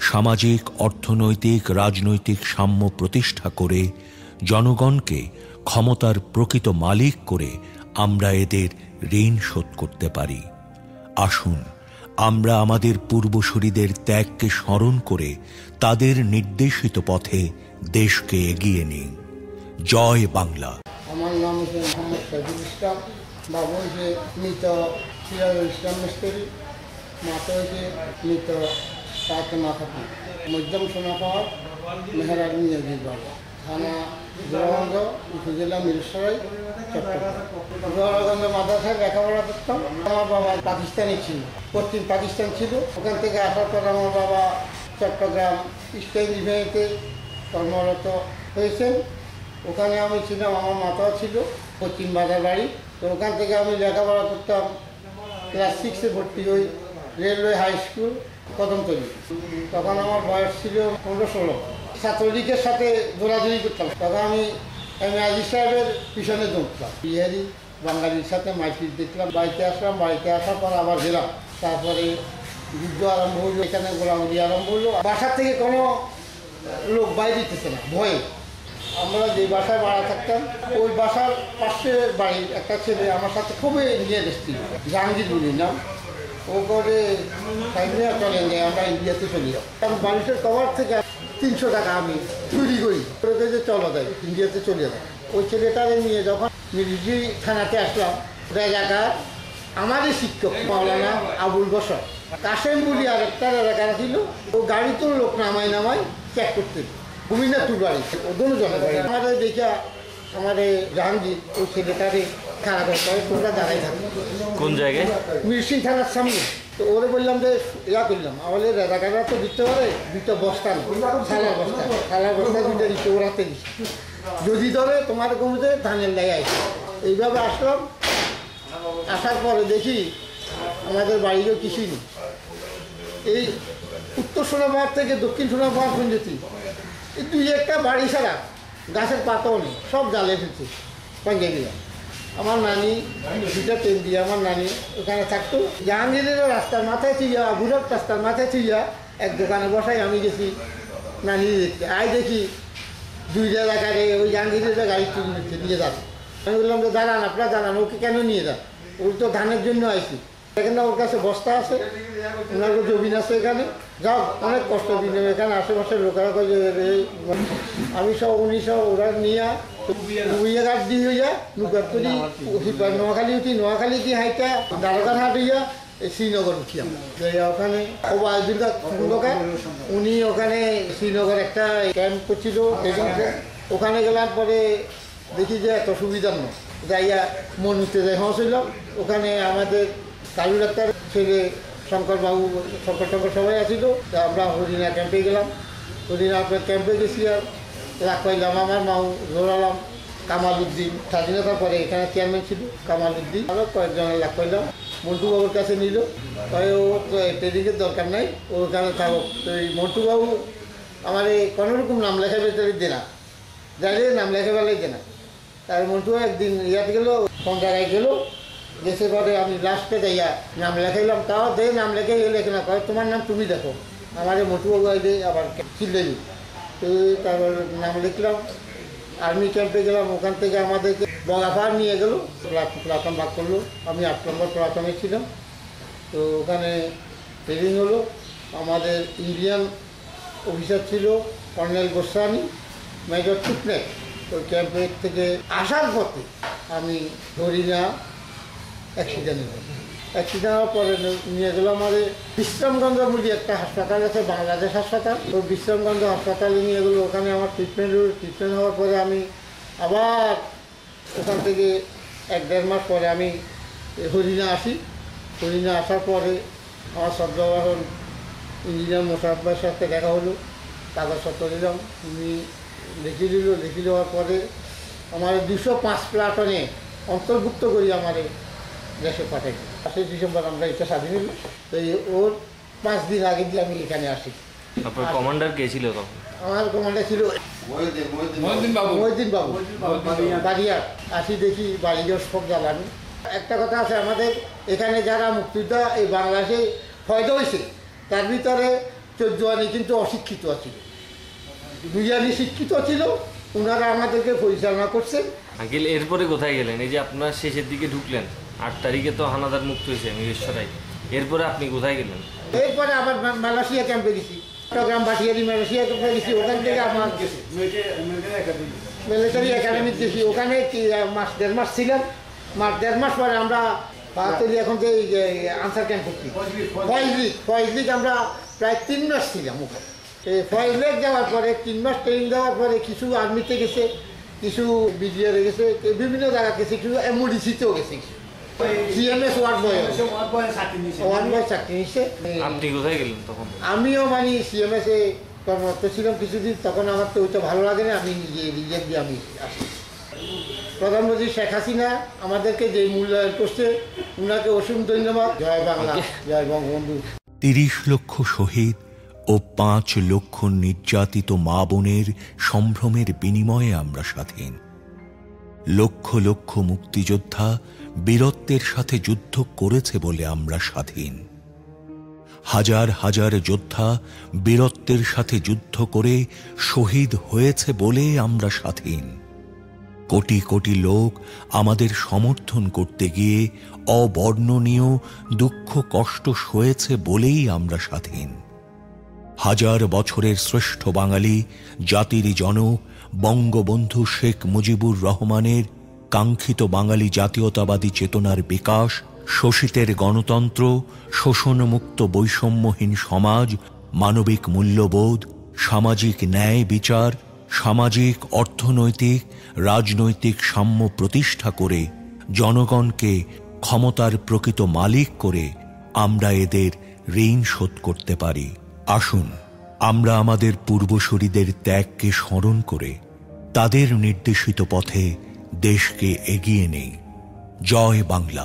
সামাজিক, অর্থনৈতিক, রাজনৈতিক সাম্য প্রতিষ্ঠা করে জনগণকে ক্ষমতার প্রকৃত মালিক করে আমরা এদের ঋণ শোধ করতে পারি। আসুন, আমরা আমাদের পূর্বসূরীদের ত্যাগকে স্মরণ করে তাদের নির্দেশিত পথে দেশকে এগিয়ে নিই। জয় বাংলা। আমার নাম হচ্ছে মোহাম্মদ সাইফুল ইসলাম, বাবু হচ্ছে মৃত সিরাজুল ইসলাম মিস্ত্রি, মাতা হচ্ছে মৃত ফাতেমা খাতুন মধ্যম সোনাপাহাড় মেহরাজ মিয়াজির বাবা। থানা জোড়াগঞ্জ, উপজেলা মিরসরাই জোড়াগঞ্জ মাদ্রাসায় লেখাপড়া করতাম আমার বাবা পাকিস্তানি ছিল, পশ্চিম পাকিস্তান ছিল। ওখান থেকে আসার পর আমার বাবা চট্টগ্রাম স্টেট ইভেন্টে কর্মরত হয়েছেন। ওখানে আমি ছিলাম, আমার মাতাও ছিল, পশ্চিম বাজার বাড়ি। তো ওখান থেকে আমি লেখাপড়া করতাম, ক্লাস সিক্সে ভর্তি হই, রেলওয়ে হাই স্কুল। কদমতলি তখন আমার বয়স ছিল পনেরো ষোলো। ছাত্রলীগের সাথে দৌড়াদৌড়ি করতাম। তখন আমি এম আজি সাহেবের পিছনে দৌড়তাম। বিহারি বাঙালির সাথে মাইপিট দেখলাম, বাড়িতে আসলাম, বাড়িতে আসার পর আবার গেলাম। তারপরে যুদ্ধ আরম্ভ হইল, এখানে গোলাগুলি আরম্ভ হইল। বাসার থেকে কোনো লোক বাইরে দিতেছে না, ভয়ে। আমরা যে বাসায় ভাড়া থাকতাম, ওই বাসার পাশে বাড়ির একটা ছেলে আমার সাথে খুবই নিয়ে এসেছিল জাহাঙ্গীর বলির নাম। ও করে সাইডে চলেন যে আমরা ইন্ডিয়াতে চলে যাব। কারণ বাড়িটার কভার থেকে তিনশো টাকা আমি চুরি করি। ওকে যে চলো দেয় ইন্ডিয়াতে চলে যায় ওই ছেলেটাকে নিয়ে যখন মিরিজি থানাতে আসলাম, রেজাকার, আমারই শিক্ষক, মাওলানা আবুল বসর কাশেম বলি আর একটা রেজাকার ছিল, ও গাড়ি তো লোক নামাই নামাই চেক করতে গোবিন্দাপুর বাড়ি ও দুজনের বাড়ি আমাদের দেখা আমাদের জাহাঙ্গীর, ওই ছেলেটারে খারাপ করে তোমরা দাঁড়াই থাকো। কোন জায়গায়? মিরসিং থানার সামনে। তো ওরে বললাম যে ইয়া করলাম আমাদের রাজাকাররা তো দিতে পারে দুটো বস্তা থালার বস্তা থালার বস্তা দুটো দিতে ওরাতে দিচ্ছে যদি ধরে তোমার কমতে ধানের লাগাই এইভাবে আসলাম আসার পরে দেখি আমাদের বাড়িরও কিছুই নেই। এই উত্তর সোনাপাহাড় থেকে দক্ষিণ সোনাপাহাড় পর্যন্ত এই দুই একটা বাড়ি ছাড়া গাছের পাতাও নেই সব জালে ফেলছে পাঞ্জাবিরা আমার নানি দুটা ট্রেন দিয়ে আমার নানি ওখানে থাকতো। জাহাঙ্গীরেরও রাস্তার মাথায় থুইয়া গুজব রাস্তার মাথায় থুইয়া এক দোকানে বসাই আমি গেছি নানি দেখতে। আই দেখি দুই জায়গা এলাকারে ওই জাহাঙ্গীরের গাড়ি চুরি নিচ্ছে নিয়ে যাবে। আমি বললাম যে, দাঁড়ান, আপনারা দাঁড়ান, ওকে কেন নিয়ে যান? ওর তো ধানের জন্য আইছি। এখানে ওর কাছে বস্তা আছে ওনার জমিন আছে এখানে। যাও, অনেক কষ্ট দিন এখানে আশেপাশে লোকেরা আমি সব, উনি সব, ওরা নিয়ে নোয়াখালী শ্রীনগর ওখানে উনি ওখানে শ্রীনগর একটা ক্যাম্প করছিল ওখানে গেলার পরে দেখি যে এত সুবিধার নয় যাইয়া মন উঠতে যাই হয়েছিল ওখানে আমাদের কালু ডাক্তার ছেলে শঙ্করবাবু শঙ্কর টঙ্কর সবাই আছিল তা আমরা হরিণা ক্যাম্পে গেলাম। হরিণা আপনার ক্যাম্পে গেছি আর লাখ পাইলাম। আমার মাও ধরালাম কামাল উদ্দিন স্বাধীনতার পরে এখানে চেয়ারম্যান ছিল কামাল উদ্দিন আরও কয়েকজনের লাখ পাইলাম। মন্টু বাবুর কাছে নিল। তাই ও ট্রেনিংয়ের দরকার নাই। ওখানে থাকো তো এই মন্টু বাবু আমার এই কোনোরকম নাম লেখাবে তাদের দেনা যাইলে নাম লেখে বেলাই দেনা তার মন্টু একদিন ইয়াত গেলো কোন জায়গায় গেল। দেশে পরে আমি লাস্টে যাইয়া নাম লেখাইলাম, তাও দে নাম লেখে গেলে কিনা? কয়, তোমার নাম তুমি দেখো আমার এই মন্টু বাবু আইলে আবার চিল্লেনি তো তারপর নাম লিখলাম, আর্মি ক্যাম্পে গেলাম, ওখান থেকে আমাদেরকে বগাফার নিয়ে গেল প্লাটন ভাগ করল। আমি আট নম্বর প্লাটনে ছিলাম। তো ওখানে ট্রেনিং হলো। আমাদের ইন্ডিয়ান অফিসার ছিল কর্নেল গোস্বামী, মেজর টুকনেক ওই ক্যাম্পের থেকে আসার পথে আমি হরিণা অ্যাক্সিডেন্ট হলো। অ্যাক্সিডেন্ট হওয়ার পরে নিয়ে গেলো আমাদের বিশ্রামগঞ্জ বলি একটা হাসপাতাল আছে, বাংলাদেশ হাসপাতাল। তো বিশ্রামগঞ্জ হাসপাতালে নিয়ে গেলো। ওখানে আমার ট্রিটমেন্ট হলো। ট্রিটমেন্ট হওয়ার পরে আমি আবার ওখান থেকে এক দেড় মাস পরে আমি হরিণা আসি। হরিণা আসার পরে আমার সদ্যবাহন ইঞ্জিনিয়ার মোশারফের সাথে দেখা হলো। কাগজপত্র দিলাম উনি লিখে দিল। লিখে দেওয়ার পরে আমার দুশো পাঁচ প্লাটনে অন্তর্ভুক্ত করি আমার দেশে পাঠাই। পাঁচই ডিসেম্বর আমরা এটা স্বাধীন হলো তো এই ওর পাঁচ দিন আগে দিয়ে আমি এখানে আসি। আপনার কমান্ডার কে ছিল তখন? আমার কমান্ডার ছিল মহিউদ্দিন বাবু। বাড়িয়ার। আসি দেখি বাড়ির সব জ্বালানি একটা কথা আছে আমাদের এখানে যারা মুক্তিযোদ্ধা এই বাংলাদেশে ফয়দা হয়েছে তার ভিতরে চোদ্দানি কিন্তু অশিক্ষিত ছিল দুইয়ানি শিক্ষিত ছিল ওনারা আমাদেরকে পরিচালনা করছেন। আঙ্কেল এরপরে কোথায় গেলেন? এই যে আপনার শেষের দিকে ঢুকলেন। আট তারিখে তো হানাদার মুক্ত হয়েছে মিরেশ্বরাই। এরপরে আপনি কোথায় গেলেন? এরপরে আবার মালয়েশিয়া ক্যাম্পে গেছি। চট্টগ্রাম বাটিয়ারি মালয়েশিয়া ক্যাম্পে গেছি ওখান থেকে আমার মিলিটারি একাডেমি গেছি। ওখানে মাস দেড় মাস ছিলাম। মাস দেড় মাস পরে আমরা বাহাত্তরি এখন যে আনসার ক্যাম্প করছি। ফয়েজ লিগ ফয়েজ লিগ। আমরা প্রায় তিন মাস ছিলাম ওখানে। এই ফয়েজ লিগ যাওয়ার পরে তিন মাস ট্রেনিং দেওয়ার পরে কিছু আর্মিতে গেছে কিছু বিডিআরে গেছে বিভিন্ন জায়গা গেছে কিছু এমওডিসিতেও গেছে। CMS ward boy ward boy চাকরি নিচ্ছে আপনি কোথায় গেলেন তখন আমিও মানে সিএমএস এ কর্মরত ছিলাম কিছুদিন তখন আমার তো ওইটা ভালো লাগে না আমি নিজে রিজেক্ট দিয়ে আমি আসি প্রধানমন্ত্রী শেখ হাসিনা আমাদেরকে যে মূল্যায়ন করছে ওনাকে অসীম ধন্যবাদ জয় বাংলা জয় বঙ্গবন্ধু তিরিশ লক্ষ শহীদ ও পাঁচ লক্ষ নির্যাতিত মা বোনের সম্ভ্রমের বিনিময়ে আমরা স্বাধীন। লক্ষ লক্ষ মুক্তিযোদ্ধা বীরত্বের সাথে যুদ্ধ করেছে বলে আমরা স্বাধীন। হাজার হাজার যোদ্ধা বীরত্বের সাথে যুদ্ধ করে শহীদ হয়েছে বলে আমরা স্বাধীন। কোটি কোটি লোক আমাদের সমর্থন করতে গিয়ে অবর্ণনীয় দুঃখ কষ্ট সয়েছে বলেই আমরা স্বাধীন। হাজার বছরের শ্রেষ্ঠ বাঙালি, জাতির জনক বঙ্গবন্ধু শেখ মুজিবুর রহমানের কাঙ্ক্ষিত বাঙালি জাতীয়তাবাদী চেতনার বিকাশ, শোষিতের গণতন্ত্র, শোষণমুক্ত বৈষম্যহীন সমাজ, মানবিক মূল্যবোধ, সামাজিক ন্যায় বিচার, সামাজিক, অর্থনৈতিক, রাজনৈতিক সাম্য প্রতিষ্ঠা করে জনগণকে ক্ষমতার প্রকৃত মালিক করে আমরা এদের ঋণ শোধ করতে পারি। আসুন, আমরা আমাদের পূর্বসূরিদের ত্যাগকে স্মরণ করে তাদের নির্দেশিত পথে দেশকে এগিয়ে নেই। জয় বাংলা।